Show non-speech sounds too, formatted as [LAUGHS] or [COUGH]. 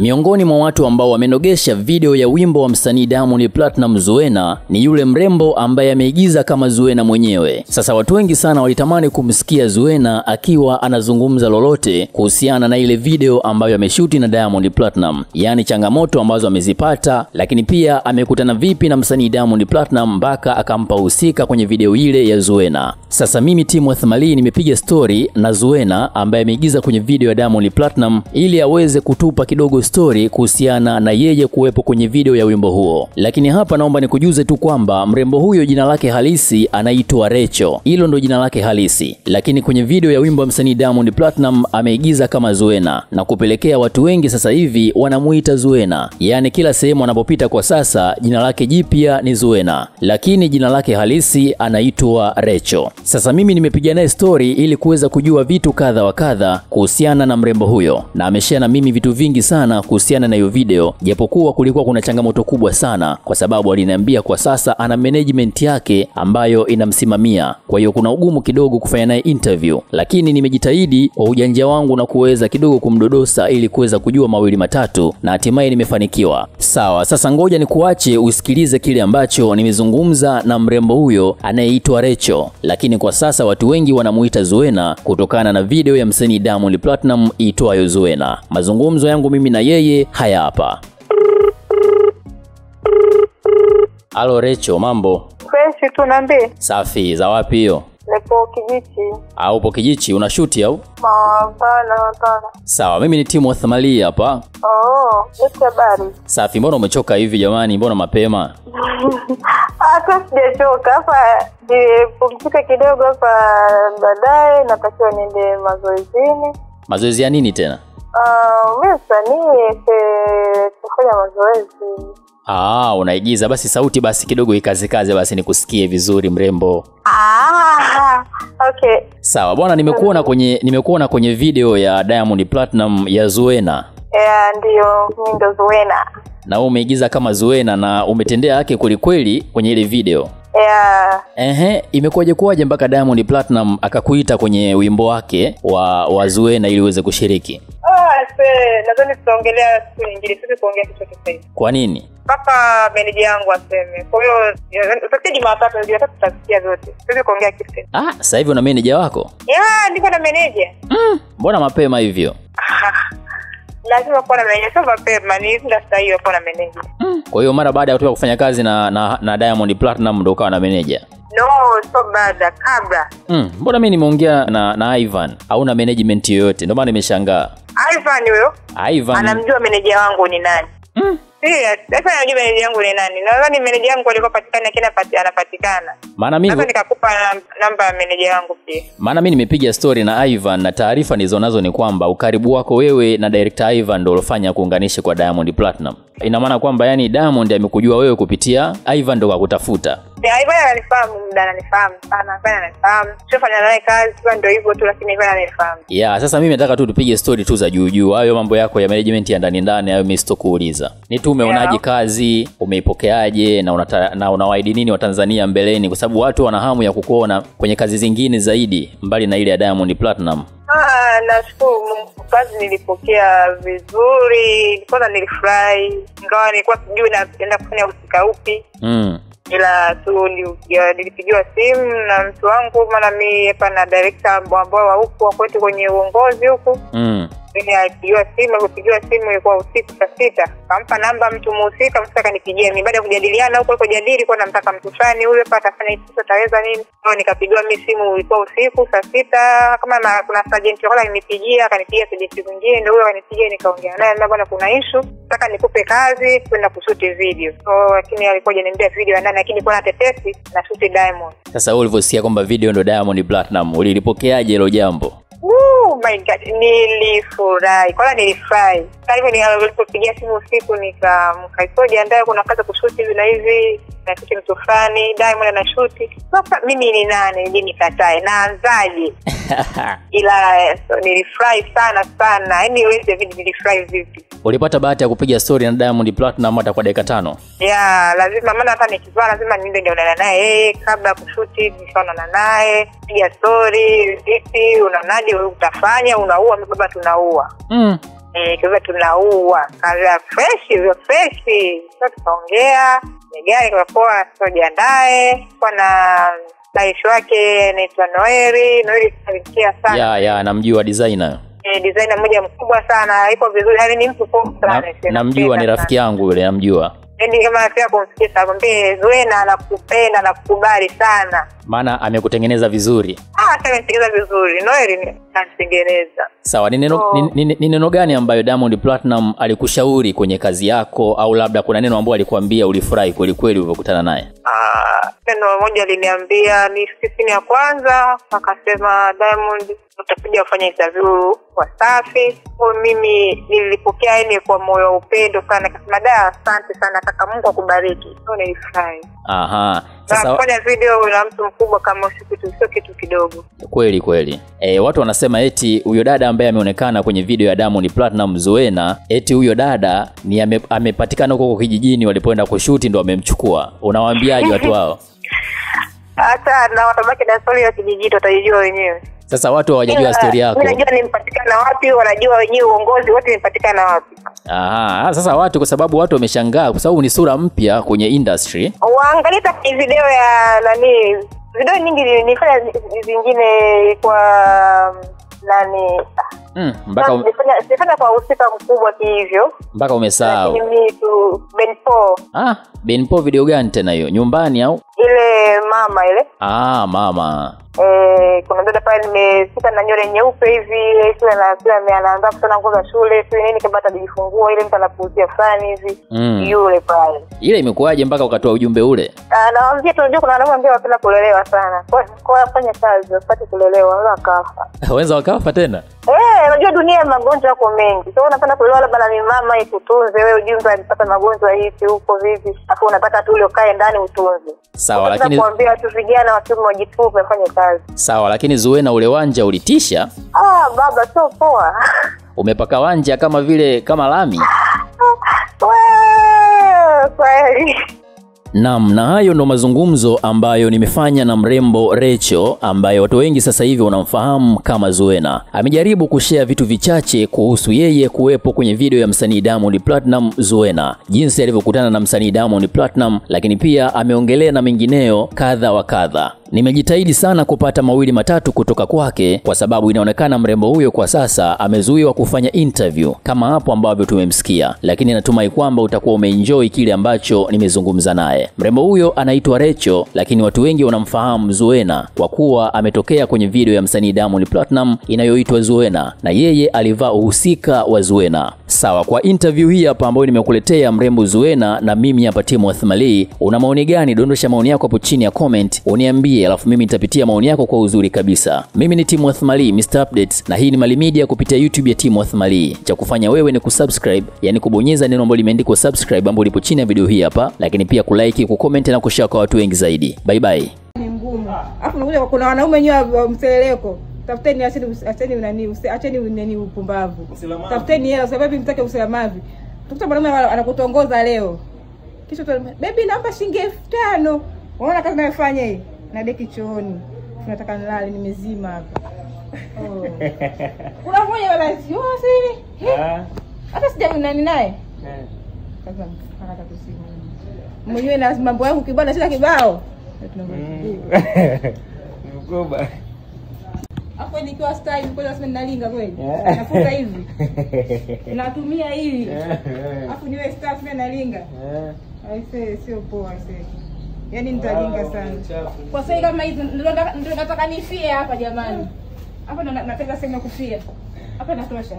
Miongoni mwa watu ambao wamenogesha video ya wimbo wa msanii Diamond Platinum Zuena ni yule mrembo ambaye ameigiza kama Zuena mwenyewe. Sasa watu wengi sana walitamani kumsikia Zuena akiwa anazungumza lolote kuhusiana na ile video ambayo ameshuti na Diamond Platinum, yaani changamoto ambazo amezipata, lakini pia amekutana vipi na msanii Diamond Platinum mpaka akampa husika kwenye video ile ya Zuena. Sasa mimi Timothy Mali nimepiga story na Zuena ambaye ameigiza kwenye video ya Diamond Platinum ili aweze kutupa kidogo story kuhusiana na yeye kuwepo kwenye video ya wimbo huo. Lakini hapa naomba nikujuze tu kwamba mrembo huyo jina lake halisi anaitwa Recho, hilo ndo jina lake halisi, lakini kwenye video ya wimbo wa msanii Diamond Platinum ameigiza kama Zuena. Na kupelekea watu wengi sasa hivi wanamuita Zuena, yaani kila sehemu anapopita kwa sasa jina lake jipya ni Zuena, lakini jina lake halisi anaitwa Recho. Sasa mimi nimepiga naye story ili kuweza kujua vitu kadha wa kadha kuhusiana na mrembo huyo, na ameshare na mimi vitu vingi sana kuhusiana na hiyo video, japokuwa kulikuwa kuna changamoto kubwa sana, kwa sababu aliniambia kwa sasa ana management yake ambayo inamsimamia, kwa hiyo kuna ugumu kidogo kufanya naye interview, lakini nimejitahidi kwa ujanja wangu na kuweza kidogo kumdodosa ili kuweza kujua mawili matatu, na hatimaye nimefanikiwa. Sawa, sasa ngoja nikuache usikilize kile ambacho nimezungumza na mrembo huyo anayeitwa Recho, lakini kwa sasa watu wengi wanamuita Zuena kutokana na video ya msanii Diamond Platinum iitwayo Zuena. Mazungumzo yangu mimi na yeye haya hapa. Halo Recho, mambo? Freshi tu niambie. Safi, za wapi hiyo? Nipo Kijichi. Au upo Kijichi una unashuti au? Hapana, hapana. Sawa, mimi ni Timothy Mali hapa. Oh, vipi habari. Safi, mbona umechoka hivi jamani? Mbona mapema? [LAUGHS] Hata sijachoka hapa, nipumzike kidogo hapa, baadaye natakiwa niende mazoezini. Mazoezi ya nini tena? Uh, mi msanii kufanya mazoezi. Ah, unaigiza basi, sauti basi kidogo ikazikaze basi nikusikie vizuri mrembo. Ah, [LAUGHS] okay. Sawa bwana, nimekuona kwenye nimekuona kwenye video ya Diamond Platinum ya Zuena Yeah, ndio ndo Zuena. na wewe umeigiza kama Zuena na umetendea yake kwelikweli kwenye ile video. Yeah. Ehe, imekuwaje kuwaje mpaka Diamond Platinum akakuita kwenye wimbo wake wa, wa Zuena ili uweze kushiriki? Se, nadhani tutaongelea siku nyingine, siwezi kuongea kichwa sasa. Kwa nini? mpaka meneja yangu aseme. Kwa hiyo utasikia Jumatatu, Jumatatu tutasikia zote, siwezi kuongea kitu tena. Ah, sasa hivi una meneja wako? Ya, niko na meneja. Mbona mapema hivyo? [LAUGHS] Lazima kuwa na meneja, sio mapema, ni muda sahii wakuwa kuwa na meneja. Kwa hiyo mara baada ya kutoka kufanya kazi na, na, na Diamond Platinum ndo ukawa na meneja? No, sio baada, kabla. Mm, mbona mi nimeongea na, na Ivan hauna management yoyote, ndio maana nimeshangaa. Ivan huyo Ivan anamjua meneja wangu ni nani. Mm. Yeah, sasa anajua meneja yangu ni nani. Nadhani meneja yangu alikuwa patikana, lakini hapati- anapatikana. maana Sasa nikakupa namba ya meneja wangu pia. maana mimi nimepiga story na Ivan na taarifa nilizonazo ni kwamba ukaribu wako wewe na director Ivan ndio ulofanya kuunganisha kwa Diamond Platinum. Ina maana kwamba yani Diamond amekujua wewe kupitia Ivan ndo kakutafuta. Ivan ananifahamu muda, ananifahamu sana, Ivan ananifahamu. tunafanya naye kazi, kwa ndio hivyo tu, lakini Ivan ananifahamu. Yeah, sasa mimi nataka tu tupige story tu za juu juu. Hayo mambo yako ya management ya ndani ndani hayo mimi sitokuuliza. Ni tu umeonaje Yeah. kazi, umeipokeaje na unata, na unawaahidi nini Watanzania mbeleni kwa sababu watu wana hamu ya kukuona kwenye kazi zingine zaidi mbali na ile ya Diamond Platinum. Ah, nashukuru Mungu, kazi nilipokea vizuri, kwanza nilifurahi, ingawa nilikuwa sijui naenda kufanya usika upi, Mm. ila tu nilipigiwa simu na mtu wangu, maana mi hapa na direkta ambao wa huku wakwetu kwenye uongozi huku. Mm. Mimi simu, alipopigiwa simu ilikuwa usiku saa sita, kampa namba mtu muhusika, msaka akanipigia mimi. Baada ya kujadiliana huko alikojadili, kwa namtaka mtu fulani huyo hapa atafanya hivi, ataweza nini? Kwa nikapigiwa mimi simu, ilikuwa usiku saa sita, kama na, kuna sergeant wala alinipigia, akanipigia sergeant mwingine, ndio huyo akanipigia, nikaongea naye, na bwana, kuna issue, nataka nikupe kazi kwenda kushuti video. So lakini alikuwa hajaniambia video ya nani, lakini kwa tetesi na shuti Diamond. Sasa wewe ulivyosikia kwamba video ndo Diamond Platinum, ulilipokeaje hilo jambo? My god, nilifurahi. Kwanza, nilifurahi. Alipopigia simu usiku, nikamka iko jiandae, kuna kazi kushuti hivi na hivi, nashuti mtu fulani, Diamond anashuti. Sasa mimi ni nane ili nikatae, naanzaje? [LAUGHS] Ila so, nilifurahi sana sana, yani nilifurahi vipi Ulipata bahati ya kupiga story na Diamond Platinum hata kwa dakika tano? ya lazima, maana hata nikivaa lazima niende nionana naye yeye kabla ya kushuti, nishaonana naye, piga story, vipi, unaonaje, utafanya, unaua, mimi baba tunaua Mm. Eh, kwa tunaua kaza fresh hivyo fresh Sasa tukaongea gari kapoa so jiandae kwa na naishi wake naitwa Noeli. Noeli alikia sana ya ya namjua designer eh, designer mmoja mkubwa sana iko vizuri. Yani ni mtu poa sana namjua ni rafiki yangu yule namjua. Yani kama rafiki yako kumsikia akwambie Zuena anakupenda anakukubali sana. Maana amekutengeneza vizuri. Ah ametengeneza vizuri. Noeli ni- anitengeneza sawa ni neno, Oh. ni, ni, ni neno gani ambayo diamond platinum alikushauri kwenye kazi yako au labda kuna neno ambayo alikuambia ulifurahi kwelikweli ulivyokutana naye? Ah, neno moja aliniambia ni sisini ya kwanza akasema diamond utakuja kufanya interview kwa safi kwa mimi nilipokea yani kwa moyo wa upendo sana akasema da asante sana kaka mungu akubariki. So nilifurahi. Aha. Sasa kufanya video na mtu mkubwa kama sio kitu sio kitu kidogo. Kweli kweli. E, watu wanasema eti huyo dada ambaye ameonekana kwenye video ya Diamond Platinum Zuena eti huyo dada ni ame, amepatikana huko huko kijijini walipoenda kushuti ndo amemchukua. unawaambiaje watu wao [LAUGHS] hata na watabaki na story ya kijijini wataijua wenyewe. Sasa watu hawajajua Ila, stori yako. Unajua najua nimepatikana wapi wanajua wenyewe uongozi wote nimepatikana wapi. Aha sasa watu kwa sababu watu wameshangaa kwa sababu ni sura mpya kwenye industry. Waangalie hata video ya nani video nyingi ni- nilifanya zingine kwa nani mm, mpaka um, sifanya kwa uhusika mkubwa kihivyo mpaka umesahau. Lakini mi tu benpo ah benpo video gani tena hiyo? Nyumbani au ile mama ile. Ah mama. Eh, kuna dada pale nimefika na nywele nyeupe hivi ile kila na sio anaanza kushona nguo za shule sio nini kabla atajifungua ile mtu anapuuzia fulani hivi. Mm. yule pale. Ile imekuwaje mpaka ukatoa ujumbe ule? Ah, nawambia tunajua kuna wanaume ambao wanapenda kulelewa sana. Kwa kwa fanya kazi wasipate kulelewa wala wakafa. [LAUGHS] Wenza wakafa tena? Eh, unajua dunia ya magonjwa yako mengi. So unapenda kulelewa labda na mama ikutunze wewe ujumbe alipata magonjwa hivi huko vivi afu unataka tu ule ukae ndani utunze sawa lakini kuambia watu vijana wa kiume wajitume wafanye kazi. Sawa lakini zuena ule wanja ulitisha? Ah baba sio poa. Umepaka wanja kama vile kama lami? [LAUGHS] Kweli Naam, na hayo ndo mazungumzo ambayo nimefanya na mrembo Recho ambaye watu wengi sasa hivi wanamfahamu kama Zuena. Amejaribu kushea vitu vichache kuhusu yeye kuwepo kwenye video ya msanii Diamond Platinum Zuena, jinsi alivyokutana na msanii Diamond Platinum, lakini pia ameongelea na mengineyo kadha wa kadha. Nimejitahidi sana kupata mawili matatu kutoka kwake kwa sababu inaonekana mrembo huyo kwa sasa amezuiwa kufanya interview kama hapo ambavyo tumemsikia, lakini natumai kwamba utakuwa umeenjoy kile ambacho nimezungumza naye. Mrembo huyo anaitwa Recho, lakini watu wengi wanamfahamu Zuena kwa kuwa ametokea kwenye video ya msanii Diamond Platinum inayoitwa Zuena na yeye alivaa uhusika wa Zuena. Sawa, kwa interview hii hapa ambayo nimekuletea mrembo Zuena na mimi hapa Timothy Mali, una maoni gani? Dondosha maoni yako hapo chini ya comment uniambie, alafu mimi nitapitia maoni yako kwa uzuri kabisa. Mimi ni Timothy Mali, Mr Updates, na hii ni Mali Media kupitia YouTube ya Timothy Mali. Cha kufanya wewe ni kusubscribe, yani kubonyeza neno ambalo limeandikwa subscribe ambalo lipo chini ya video hii hapa, lakini pia kulike, kucomment na kushare kwa watu wengi zaidi. Bye bye. ni ngumu. Alafu kuna wanaume wenyewe wa mseleleko. Tafuteni acheni acheni nani acheni nani upumbavu. Tafuteni hela sababu mtake usalamavi. Tukuta mwanaume anakutongoza leo. Kisha tu baby naomba shilingi elfu tano. Unaona kazi nayofanya hii? Na deki chooni. Tunataka nilale nimezima hapa. Oh. Kuna mmoja baba sio siri. Hata sija nani naye. Sasa haraka tusimu. Mwenyewe na mambo yangu kibao na shida kibao. [LAUGHS] Tunamwambia. mkoba Hapo nikiwa style kwa nasema ninalinga kweli. Nafunga hivi. [LAUGHS] Natumia hivi Alafu niwe staff nalinga. Aisee sio poa aise. Yaani nitalinga sana. Kwa sasa kama hizo ndio nataka nifie hapa jamani. Hapa nataka sehemu ya kufia. Hapa natosha.